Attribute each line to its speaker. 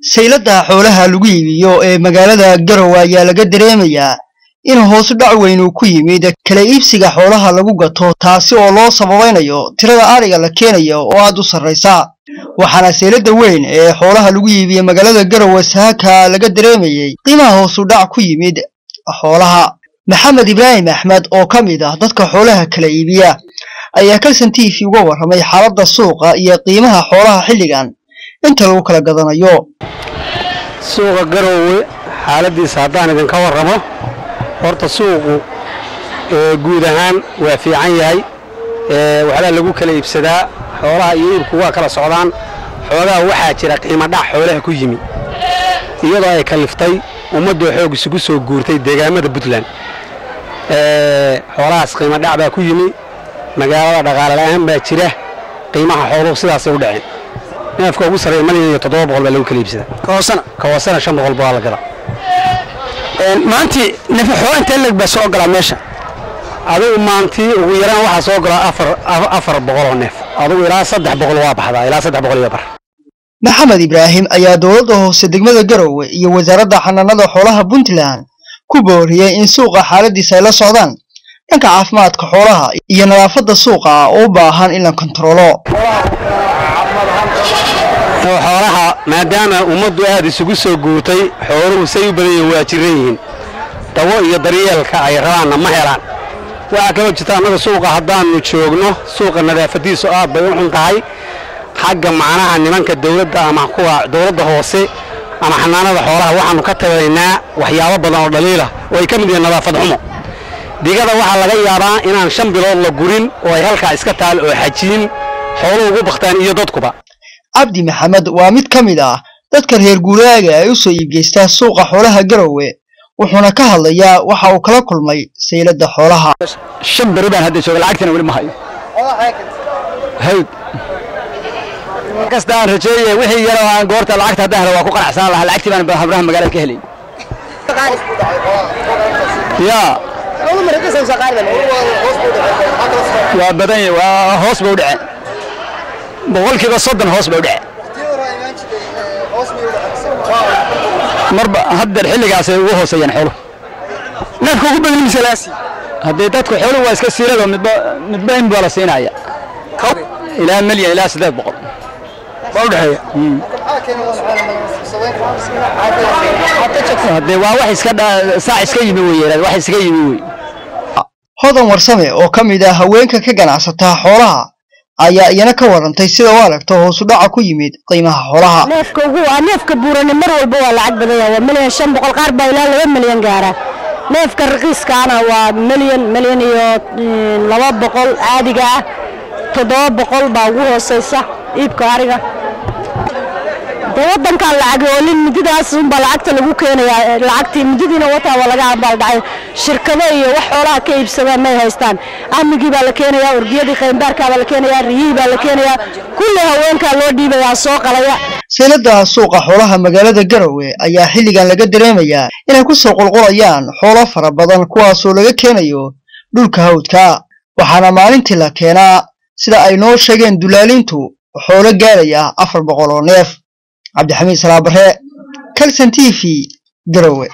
Speaker 1: saylada xoolaha lagu iibiyo ee magaalada garowe ayaa laga dareemayaa in hoosu dhac weyn uu ku yimid kala iibsiga xoolaha lagu gato taasi oo loo sababaynayo tirada ariga la keenayo oo aad u sarraysa. Waxaana saylada weyn ee xoolaha lagu iibiye magaalada garowe saaka laga dareemayey qiimaha hoosu dhac ku yimid xoolaha. Maxamed ibraahim axmed oo ka mid ah dadka xoolaha kala iibiya ayaa kalson t v uga warramay xaaladda suuqa iyo qiimaha xoolaha xilligan inta lagu kala gadanayo.
Speaker 2: Suuqa garowe xaaladiisa haddaan idinka warramo horta suuqu guud ahaan waa fiican yahay. Waxbaa lagu kala iibsadaa xoolaha iyo iibku waa kala socdaan. Xoogaha waxaa jira qiimo dhac xoolaha ku yimi. Iyadoo ay kaliftay ummaddoo xoog isugu soo guurtay deegaamada puntland. Xoolahaas qiimo dhac baa ku yimi. Magaalada dhaqaale la'aan baa jira. Qiimaha xooluhu sidaasay u dhaceen neefka ugu sarreeya malyan iyo toddoba boqol baa lagu kala iibsadaa
Speaker 3: kahoosana
Speaker 2: kahoosana shan boqol baa la gadaa
Speaker 3: maantii neef intee leg baa soo galaa meesha?
Speaker 2: Adigu maantii ugu yaraan waxaa soo galaa afar afar boqoloo neef. Adigu ilaa saddex boqol waa baxdaa ilaa saddex boqol iyo bar.
Speaker 1: Maxamed ibraahim ayaa dowladda hoose degmada garowe iyo wasaaradda xanaanada xoolaha puntland ku booriyey in suuqa xaaladiisa ay la socdaan. Dhanka caafimaadka xoolaha iyo nadaafadda suuqa oo u baahan in la kontaroolo
Speaker 2: xoolaha maadaama ummaddu aad isugu soo guurtay xooluhu say u badan yihiin waa jiran yihiin. Dawo iyo daryeelka ay rabaanna ma helaan. Waxaa kaloo jirta annaga suuqa haddaannu joogno suuqa nadaafadiisu aad bay u xun tahay. Xagga macnaha nimanka dawladda ama kuwa dawladda hoose ama xanaanada xoolaha waxaannu ka tabaynaa waxyaabo badan oo dhaliila. Oo ay ka mid yihiin nadaafad xumo. Digada waxaa laga yaabaa inaan shan bilood la gurin oo ay halkaa iska taal oo xajiin xooluhu ugu baktaan iyo dadkuba
Speaker 1: cabdi maxamed waa mid ka mid ah dadka reer guuraaga ay u soo iibgeystaa suuqa xoolaha garowe. Wuxuuna ka hadlayaa waxa uu kala kulmay sayladda xoolaha.
Speaker 3: Shan beri baan hadda jooga lacagtana weli ma hayo. Hawd kasta aan rajeeye wixii yaro aan goorta lacagta haddaan helo waa ku qanacsanaan lahaa lacagtii baan habraha magaalada ka helay. Yaa. Waa badan waa hoos ba u dhaceen boqolkiiba soddon hoos ba u dhaceen. Marba haddeer xilligaasay ugu hooseeyaan xooluhu neefka ugu badan misalaasi haddee dadku xooluhu waa iska siirado midba midba in baa la siinaya ilaa milyan ilaa siddeed boqol. Baa u dhexeeya? Haddee waa wax iska saac iska yimi wey wax iska yimi wey
Speaker 1: hodan warsame oo ka mid ah haweenka ka ganacsataa xoolaha ayaa iyana ka warantay sida u aragto hoosu dhaca ku yimid qiimaha xoolaha.
Speaker 4: Neefka ugu waa neefka buurani mar walba waa lacag badan yahay waa milyan shan boqol qaar baa ilaa laba milyan gaara. Neefka raqiiskaana waa milyan milyan iyo laba boqol caadiga ah. Toddoba boqol baa ugu hooseysa iibka ariga wadankan lacag oolin mididaas unbaa lacagta lagu keenayaa lacagtii mididiina wataa waa laga ambaaldhacay shirkado iyo wax xoolaha ka iibsadaan may haystaan. Amigii baa la keenayaa orgiyadii qaymbaarkaa baa la keenayaa riyihii baa la keenayaa. Kulli haweenkaa loo dhiibayaa soo qalaya.
Speaker 1: Saylada suuqa xoolaha magaalada garowe ayaa xilligan laga dareemayaa inay ku soo qulqulayaan xoolo fara badan kuwaasoo laga keenayo dhulka hawdka. Waxaana maalintii la keenaa sida ay noo sheegeen dulaalintu xoolo gaaraya afar boqol oo neef cabdixamiid salaabare kalson t v garowe